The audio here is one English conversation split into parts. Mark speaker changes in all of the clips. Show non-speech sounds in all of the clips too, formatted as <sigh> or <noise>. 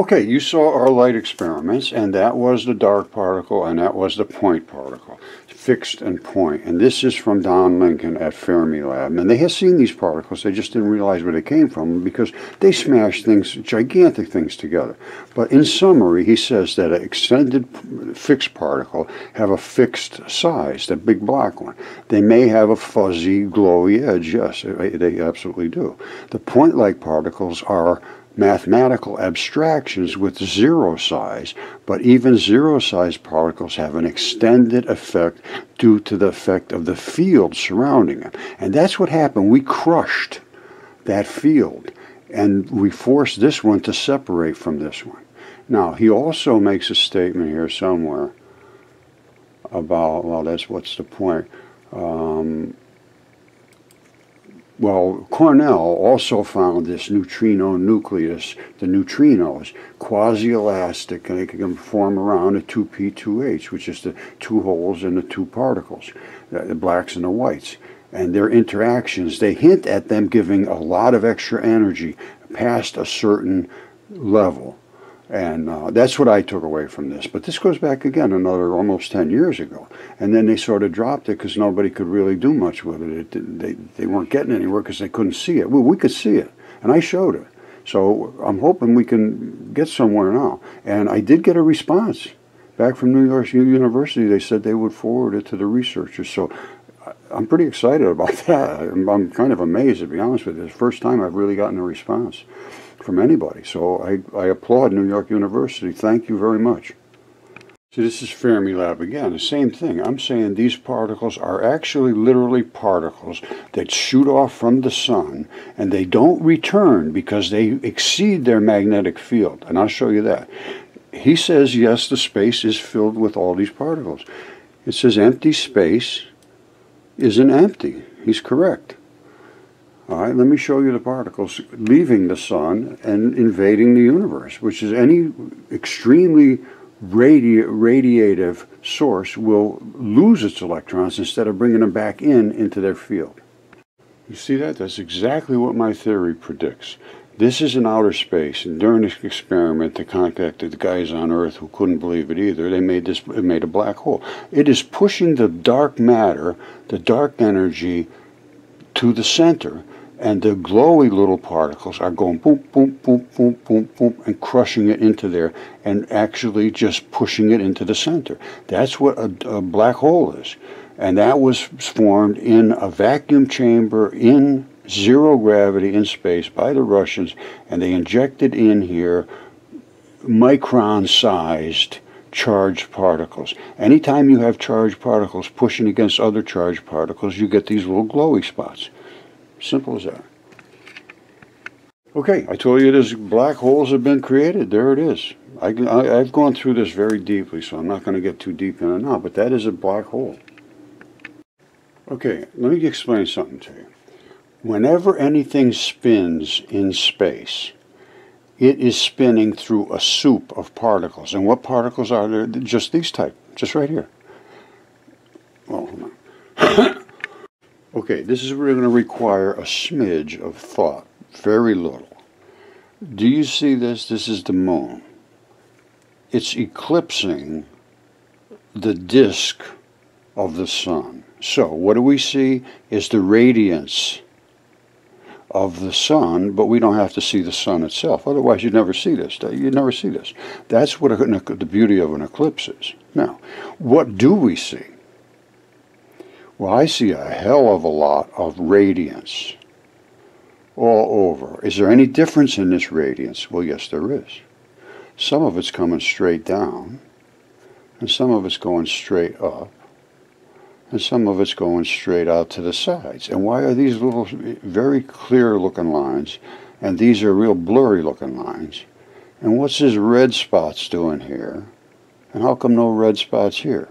Speaker 1: Okay, you saw our light experiments, and that was the dark particle, and that was the point particle, fixed and point. And this is from Don Lincoln at Fermilab. And they had seen these particles, they just didn't realize where they came from because they smashed things, gigantic things together. But in summary, he says that an extended fixed particle have a fixed size, that big black one. They may have a fuzzy, glowy edge, yes, they absolutely do. The point-like particles are mathematical abstractions with zero size, but even zero size particles have an extended effect due to the effect of the field surrounding them. And that's what happened. We crushed that field and we forced this one to separate from this one. Now, he also makes a statement here somewhere about, well, that's what's the point. Um, well, Cornell also found this neutrino nucleus, the neutrinos, quasi-elastic, and they can form around a 2p2h, which is the two holes in the two particles, uh, the blacks and the whites. And their interactions, they hint at them giving a lot of extra energy past a certain level. And uh, that's what I took away from this. But this goes back again another almost 10 years ago. And then they sort of dropped it because nobody could really do much with it. it they, they weren't getting anywhere because they couldn't see it. Well, we could see it. And I showed it. So I'm hoping we can get somewhere now. And I did get a response back from New York University. They said they would forward it to the researchers. So I'm pretty excited about <laughs> that. I'm, I'm kind of amazed, to be honest with you. It's the first time I've really gotten a response from anybody. So I, I applaud New York University. Thank you very much. So this is Fermilab again, the same thing. I'm saying these particles are actually literally particles that shoot off from the sun and they don't return because they exceed their magnetic field. And I'll show you that. He says, yes, the space is filled with all these particles. It says empty space isn't empty. He's correct. All right, let me show you the particles leaving the sun and invading the universe, which is any extremely radi radiative source will lose its electrons instead of bringing them back in into their field. You see that? That's exactly what my theory predicts. This is in outer space, and during this experiment, they contacted the guys on Earth who couldn't believe it either. They made this, it made a black hole. It is pushing the dark matter, the dark energy, to the center, and the glowy little particles are going boom, boom, boom, boom, boom, boom, and crushing it into there and actually just pushing it into the center. That's what a, a black hole is. And that was formed in a vacuum chamber in zero gravity in space by the Russians, and they injected in here micron sized charged particles. Anytime you have charged particles pushing against other charged particles, you get these little glowy spots. Simple as that. Okay, I told you there's black holes have been created. There it is. I, I, I've gone through this very deeply, so I'm not going to get too deep in it now, but that is a black hole. Okay, let me explain something to you. Whenever anything spins in space, it is spinning through a soup of particles. And what particles are there? Just these type, just right here. Well. <laughs> Okay, this is really going to require a smidge of thought, very little. Do you see this? This is the moon. It's eclipsing the disk of the sun. So what do we see is the radiance of the sun, but we don't have to see the sun itself. Otherwise, you'd never see this. You'd never see this. That's what the beauty of an eclipse is. Now, what do we see? Well, I see a hell of a lot of radiance all over. Is there any difference in this radiance? Well, yes, there is. Some of it's coming straight down, and some of it's going straight up, and some of it's going straight out to the sides. And why are these little very clear looking lines, and these are real blurry looking lines? And what's this red spots doing here? And how come no red spots here?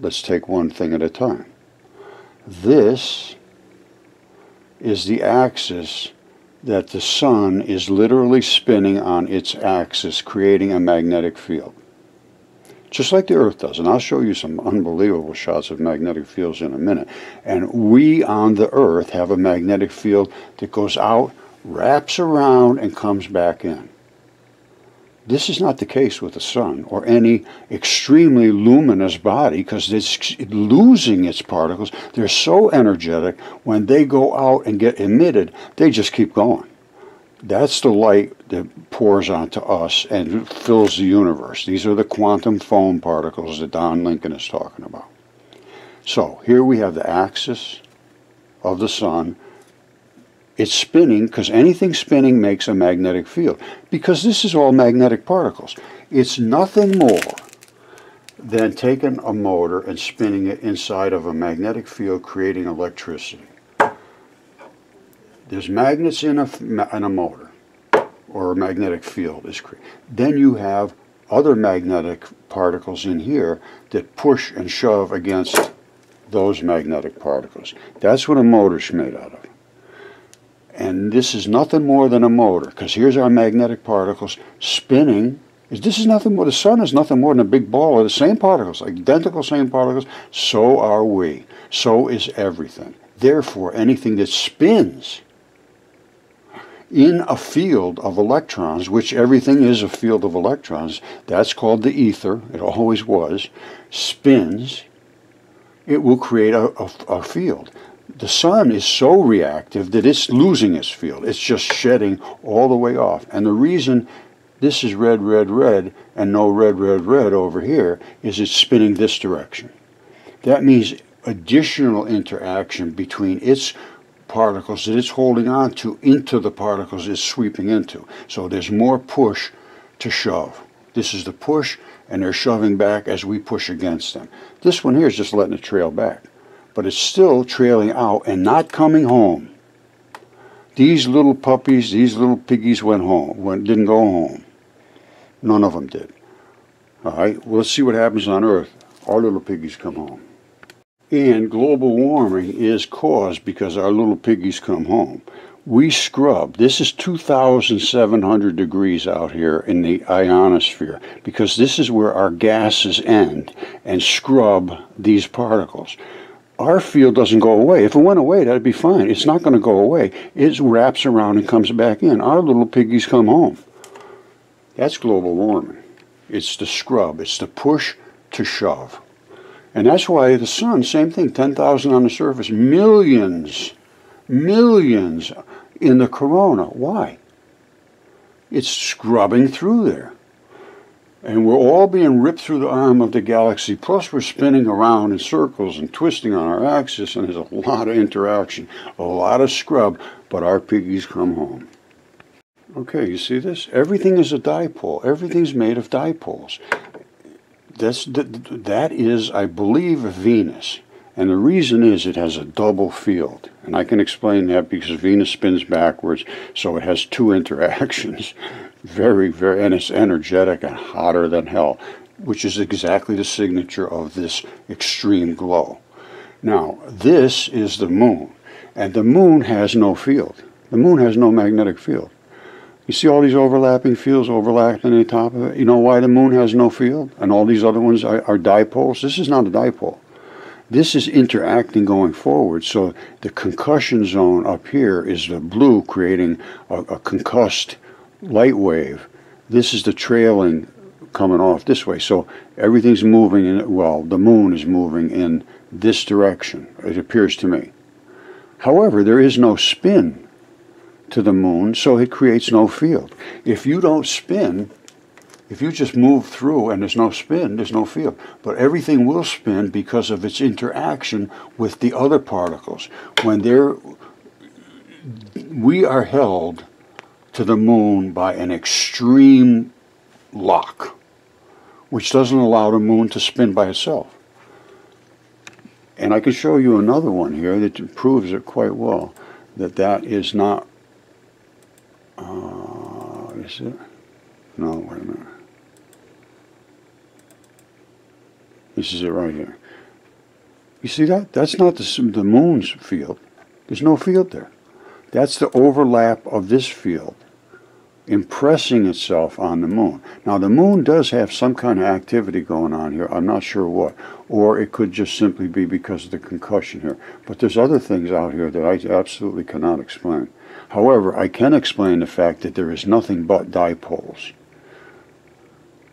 Speaker 1: Let's take one thing at a time. This is the axis that the sun is literally spinning on its axis, creating a magnetic field. Just like the Earth does. And I'll show you some unbelievable shots of magnetic fields in a minute. And we on the Earth have a magnetic field that goes out, wraps around, and comes back in. This is not the case with the sun or any extremely luminous body because it's losing its particles. They're so energetic, when they go out and get emitted, they just keep going. That's the light that pours onto us and fills the universe. These are the quantum foam particles that Don Lincoln is talking about. So here we have the axis of the sun it's spinning because anything spinning makes a magnetic field. Because this is all magnetic particles. It's nothing more than taking a motor and spinning it inside of a magnetic field creating electricity. There's magnets in a, in a motor or a magnetic field is created. Then you have other magnetic particles in here that push and shove against those magnetic particles. That's what a motor's made out of. And this is nothing more than a motor, because here's our magnetic particles spinning. Is this is nothing more, the sun is nothing more than a big ball of the same particles, identical same particles. So are we. So is everything. Therefore, anything that spins in a field of electrons, which everything is a field of electrons, that's called the ether, it always was, spins, it will create a, a, a field the sun is so reactive that it's losing its field. It's just shedding all the way off. And the reason this is red, red, red, and no red, red, red over here is it's spinning this direction. That means additional interaction between its particles that it's holding on to into the particles it's sweeping into. So there's more push to shove. This is the push, and they're shoving back as we push against them. This one here is just letting it trail back but it's still trailing out and not coming home. These little puppies, these little piggies went home, went, didn't go home. None of them did. All right, well, let's see what happens on Earth. Our little piggies come home. And global warming is caused because our little piggies come home. We scrub. This is 2,700 degrees out here in the ionosphere because this is where our gases end and scrub these particles our field doesn't go away. If it went away, that'd be fine. It's not going to go away. It wraps around and comes back in. Our little piggies come home. That's global warming. It's the scrub. It's the push to shove. And that's why the sun, same thing, 10,000 on the surface, millions, millions in the corona. Why? It's scrubbing through there and we're all being ripped through the arm of the galaxy. Plus, we're spinning around in circles and twisting on our axis, and there's a lot of interaction, a lot of scrub, but our piggies come home. Okay, you see this? Everything is a dipole. Everything's made of dipoles. That's, that is, I believe, Venus. And the reason is it has a double field. And I can explain that because Venus spins backwards, so it has two <laughs> interactions very, very, and it's energetic and hotter than hell, which is exactly the signature of this extreme glow. Now, this is the moon, and the moon has no field. The moon has no magnetic field. You see all these overlapping fields overlapping on the top of it? You know why the moon has no field? And all these other ones are, are dipoles? This is not a dipole. This is interacting going forward. So the concussion zone up here is the blue creating a, a concussed light wave. This is the trailing coming off this way. So everything's moving in, it well, the moon is moving in this direction, it appears to me. However, there is no spin to the moon, so it creates no field. If you don't spin, if you just move through and there's no spin, there's no field. But everything will spin because of its interaction with the other particles. When they're, we are held to the moon by an extreme lock, which doesn't allow the moon to spin by itself. And I can show you another one here that proves it quite well, that that is not, uh, is it? No, wait a minute. This is it right here. You see that? That's not the, the moon's field. There's no field there. That's the overlap of this field impressing itself on the moon. Now, the moon does have some kind of activity going on here. I'm not sure what. Or it could just simply be because of the concussion here. But there's other things out here that I absolutely cannot explain. However, I can explain the fact that there is nothing but dipoles.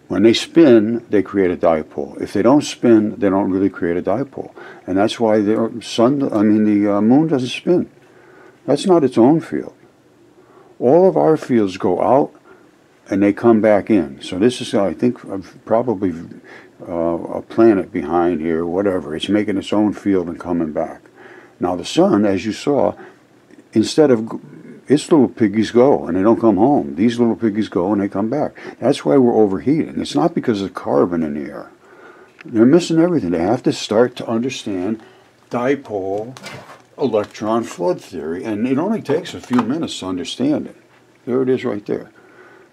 Speaker 1: When they spin, they create a dipole. If they don't spin, they don't really create a dipole. And that's why the sun, I mean, the uh, moon doesn't spin. That's not its own field. All of our fields go out and they come back in. So this is, I think, probably uh, a planet behind here, whatever. It's making its own field and coming back. Now the sun, as you saw, instead of its little piggies go and they don't come home. These little piggies go and they come back. That's why we're overheating. It's not because of carbon in the air. They're missing everything. They have to start to understand dipole electron flood theory, and it only takes a few minutes to understand it. There it is right there.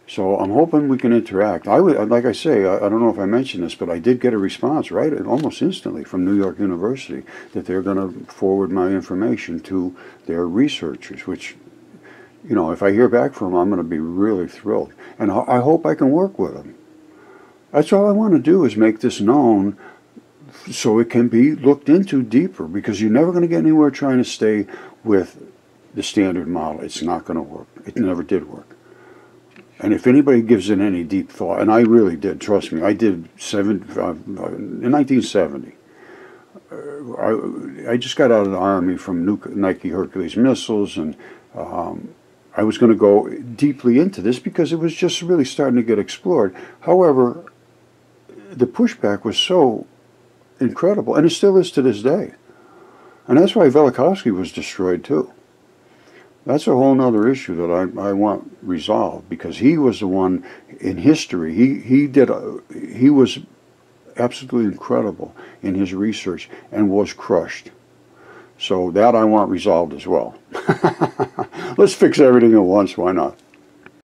Speaker 1: So I'm hoping we can interact. I would, like I say, I, I, don't know if I mentioned this, but I did get a response right almost instantly from New York University that they're going to forward my information to their researchers, which, you know, if I hear back from them, I'm going to be really thrilled. And I hope I can work with them. That's all I want to do is make this known so it can be looked into deeper because you're never going to get anywhere trying to stay with the standard model. It's not going to work. It never did work. And if anybody gives it any deep thought, and I really did, trust me, I did seven, uh, in 1970. Uh, I, I just got out of the Army from Nike Hercules missiles, and um, I was going to go deeply into this because it was just really starting to get explored. However, the pushback was so incredible, and it still is to this day. And that's why Velikovsky was destroyed too. That's a whole other issue that I, I want resolved because he was the one in history. He he did a, he was absolutely incredible in his research and was crushed. So that I want resolved as well. <laughs> Let's fix everything at once. Why not?